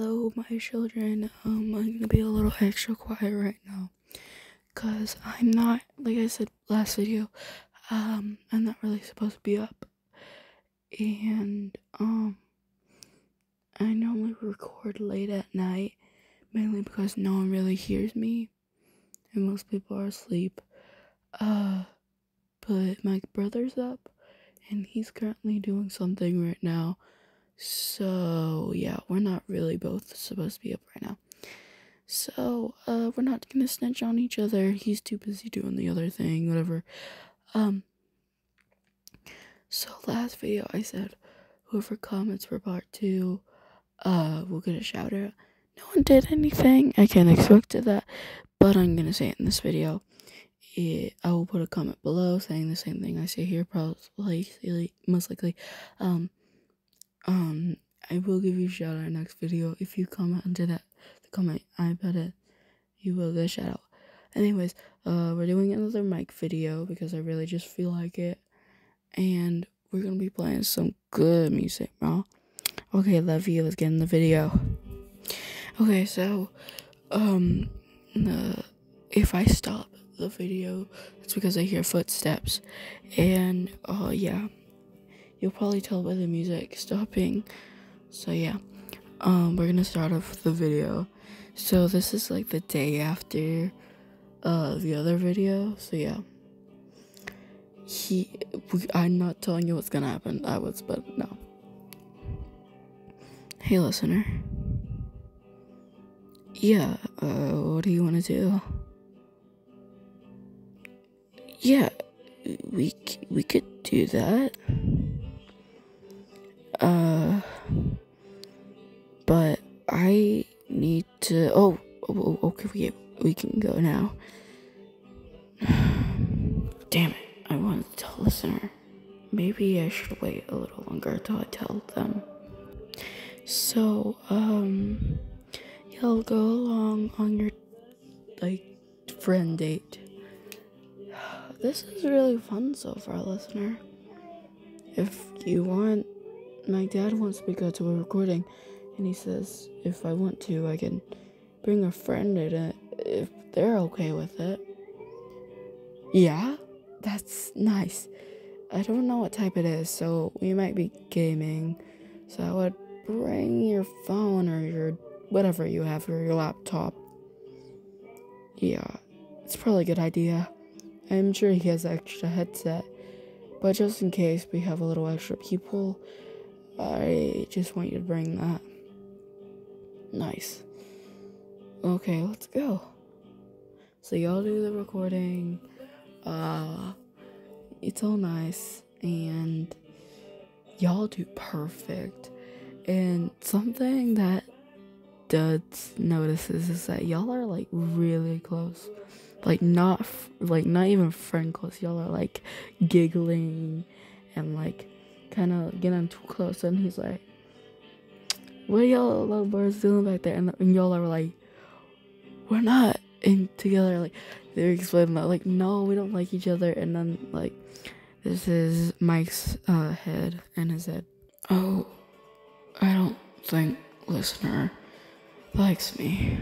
Hello, my children. Um, I'm gonna be a little extra quiet right now, cause I'm not, like I said last video, um, I'm not really supposed to be up, and um, I normally record late at night, mainly because no one really hears me, and most people are asleep. Uh, but my brother's up, and he's currently doing something right now. So, yeah, we're not really both supposed to be up right now. So, uh, we're not gonna snitch on each other. He's too busy doing the other thing, whatever. Um, so last video I said whoever comments for part two, uh, we'll get a shout out. No one did anything. I can't expect that, but I'm gonna say it in this video. It, I will put a comment below saying the same thing I say here, probably, most likely. Um, um, I will give you a shout out next video if you comment under that the comment. I bet it you will get a shout out. Anyways, uh, we're doing another mic video because I really just feel like it, and we're gonna be playing some good music, bro. Okay, love you. Let's get in the video. Okay, so, um, uh, if I stop the video, it's because I hear footsteps, and uh, yeah. You'll probably tell by the music stopping. So yeah, um, we're gonna start off the video. So this is like the day after uh the other video. So yeah, he. I'm not telling you what's gonna happen. I was, but no. Hey, listener. Yeah. Uh, what do you want to do? Yeah, we we could do that. Uh, but I need to. Oh, oh, oh, okay, we we can go now. Damn it! I wanted to tell listener. Maybe I should wait a little longer till I tell them. So, um, you'll go along on your like friend date. This is really fun so far, listener. If you want my dad wants me to go to a recording, and he says if I want to, I can bring a friend in it if they're okay with it. Yeah, that's nice. I don't know what type it is, so we might be gaming. So I would bring your phone or your whatever you have or your laptop. Yeah, it's probably a good idea. I'm sure he has extra headset, but just in case we have a little extra people, I just want you to bring that. Nice. Okay, let's go. So y'all do the recording. Uh it's all nice and y'all do perfect. And something that Duds notices is that y'all are like really close. Like not like not even friend close. Y'all are like giggling and like kind of getting too close, and he's like, "What are y'all little birds doing back there?" And, and y'all are like, "We're not." in together, like they're explaining that, like, no, we don't like each other. And then like, this is Mike's uh, head and his head. Oh, I don't think listener likes me.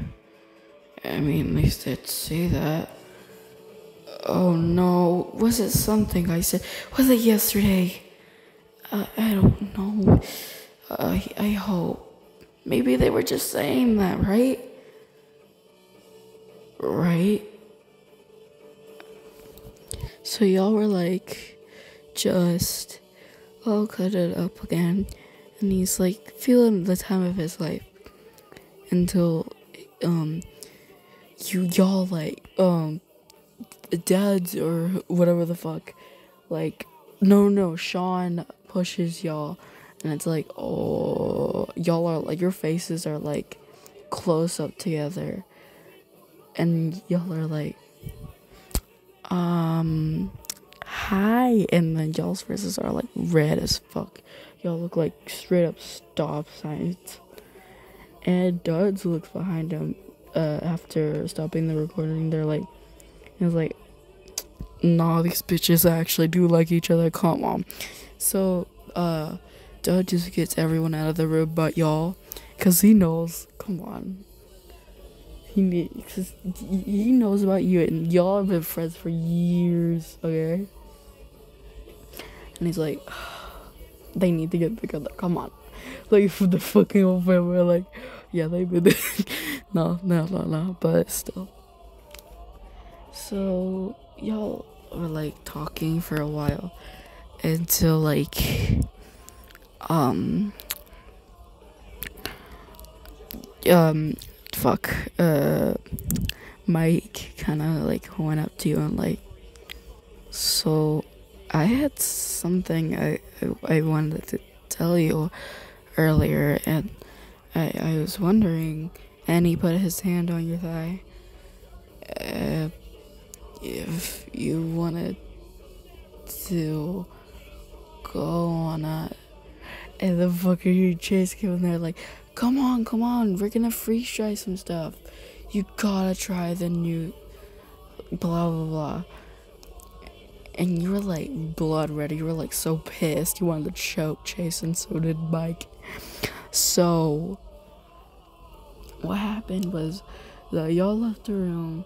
I mean, at least they'd say that. Oh no, was it something I said? Was it yesterday? Uh, I don't know. Uh, I hope. Maybe they were just saying that, right? Right? So y'all were like, just I'll cut it up again. And he's like feeling the time of his life until, um, you y'all like, um, dads or whatever the fuck, like, no, no, Sean pushes y'all and it's like oh y'all are like your faces are like close up together and y'all are like um hi and then y'all's faces are like red as fuck. Y'all look like straight up stop signs. And duds looks behind him uh after stopping the recording they're like he was like nah, these bitches actually do like each other. Come on. So, uh, Dud just gets everyone out of the room but y'all. Cause he knows. Come on. He cause he knows about you, and y'all have been friends for years. Okay. And he's like, they need to get together. Come on. Like for the fucking whole family, like, yeah, they've been. no, no, no, no. But still. So y'all were like talking for a while until like um um fuck uh Mike kind of like went up to you and like so I had something I, I I wanted to tell you earlier and I I was wondering and he put his hand on your thigh uh, if you wanted to go on a and the fucking Chase came in there like, come on, come on, we're gonna freeze try some stuff. You gotta try the new blah blah blah. And you were like blood ready. You were like so pissed. You wanted to choke Chase, and so did Mike. So, what happened was that y'all left the room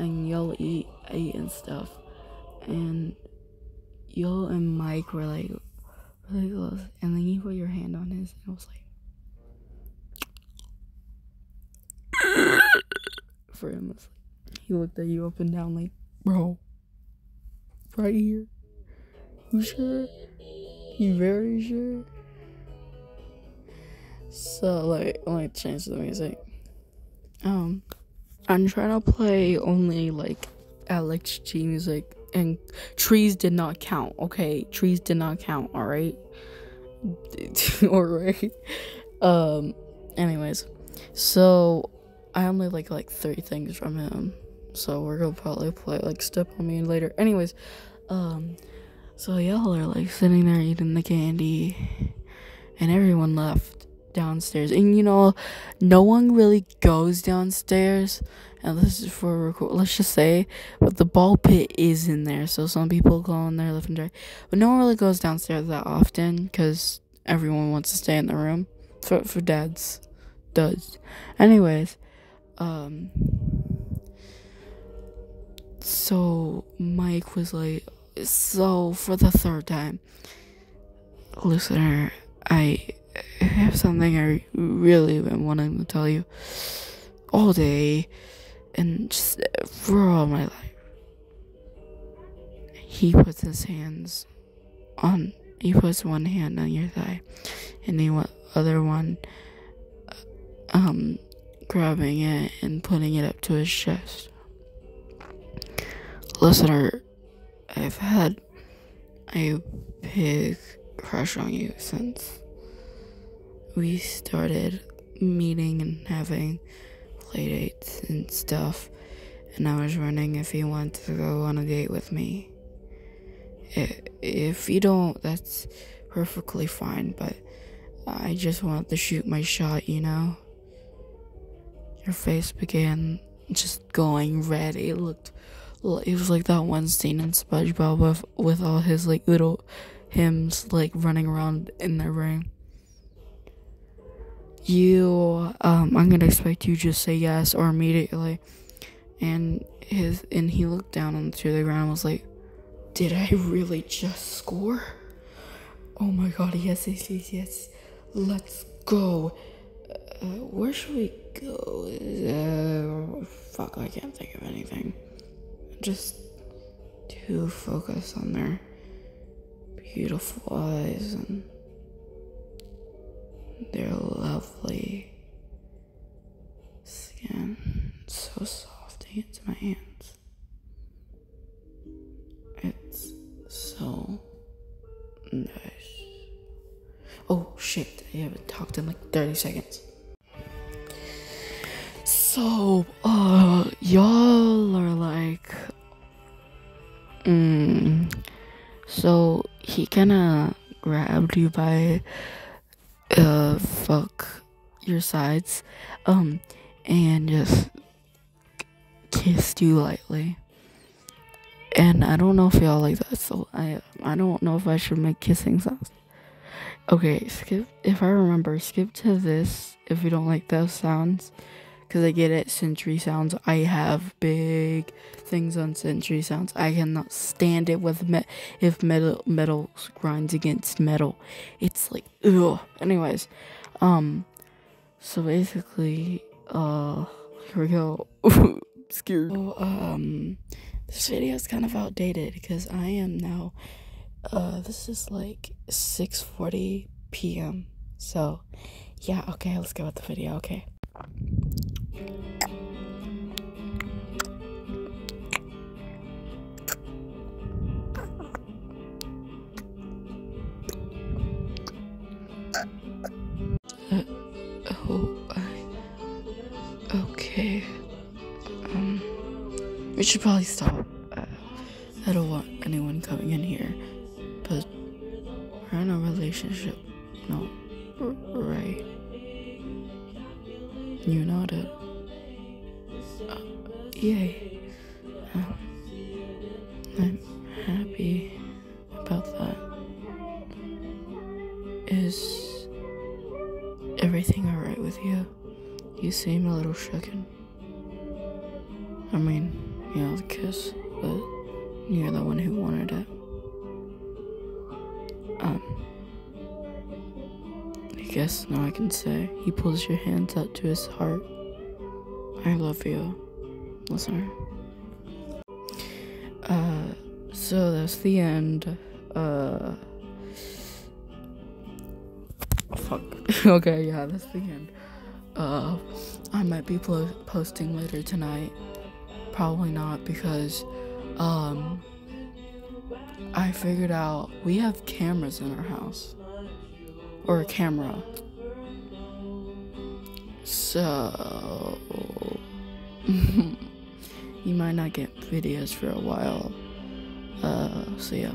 and y'all eat eat and stuff, and y'all and Mike were like really close, and then you put your hand on his, and I was like for him. Like, he looked at you up and down like, bro, right here. You sure? You very sure? So like, let me change the music. Um. I'm trying to play only like Alex G music and trees did not count. Okay, trees did not count. All right, all right. Um. Anyways, so I only like like three things from him. So we're gonna probably play like Step on Me later. Anyways, um. So y'all are like sitting there eating the candy, and everyone left downstairs. And you know, no one really goes downstairs. And this is for record. Let's just say, but the ball pit is in there. So some people go in there left and right. But no one really goes downstairs that often because everyone wants to stay in the room. For for dads, does. Anyways, um. So Mike was like, so for the third time, listener, I I have something I really been wanting to tell you all day and just for all my life. He puts his hands on, he puts one hand on your thigh and the other one, um, grabbing it and putting it up to his chest. Listener, I've had a big crush on you since we started meeting and having play dates and stuff. And I was wondering if he wanted to go on a date with me. If you don't, that's perfectly fine, but I just wanted to shoot my shot, you know? Your face began just going red. It looked, it was like that one scene in SpongeBob with, with all his like little hymns like running around in their ring you um I'm gonna expect you just say yes or immediately. And his and he looked down onto the ground and was like did I really just score? Oh my god yes yes yes yes. Let's go. Uh, where should we go? Uh, fuck I can't think of anything. Just to focus on their beautiful eyes and their lovely skin. so soft to get to my hands. It's so nice. Oh shit, I haven't talked in like 30 seconds. So, uh, y'all are like, mm, so he kinda grabbed you by uh fuck your sides um and just kissed you lightly and i don't know if y'all like that so i i don't know if i should make kissing sounds Okay, skip. If I remember, skip to this if you don't like those sounds. Because I get it, sensory sounds. I have big things on sensory sounds. I cannot stand it with me- if metal metal grinds against metal. It's like ugh. Anyways, um, so basically, uh, here we go. Scared. Um, this video is kind of outdated because I am now. Uh, this is like 6:40 p.m. So, yeah. Okay, let's go with the video. Okay. Uh, oh, um, we should probably stop. You seem a little shaken. I mean, you yeah, the kiss, but you're the one who wanted it. Um, I guess now I can say he pulls your hands out to his heart. I love you, listener. Uh, so that's the end. Uh, fuck. okay, yeah, that's the end. Uh, I might be po- posting later tonight. Probably not because, um, I figured out we have cameras in our house. Or a camera. So, you might not get videos for a while. Uh, so yeah.